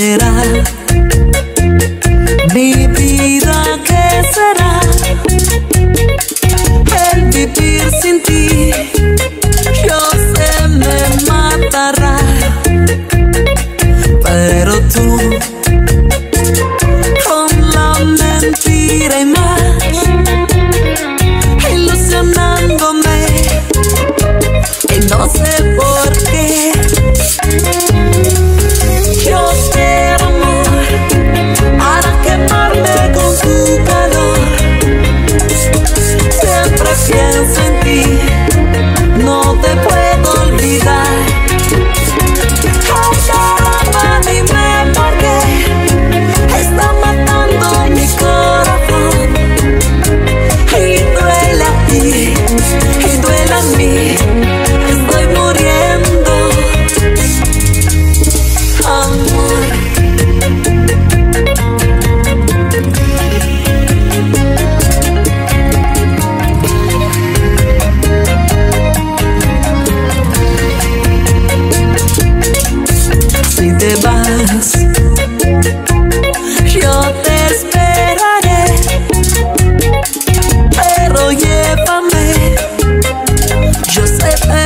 será? Mi vida, ¿qué será? El vivir sin ti. Je sais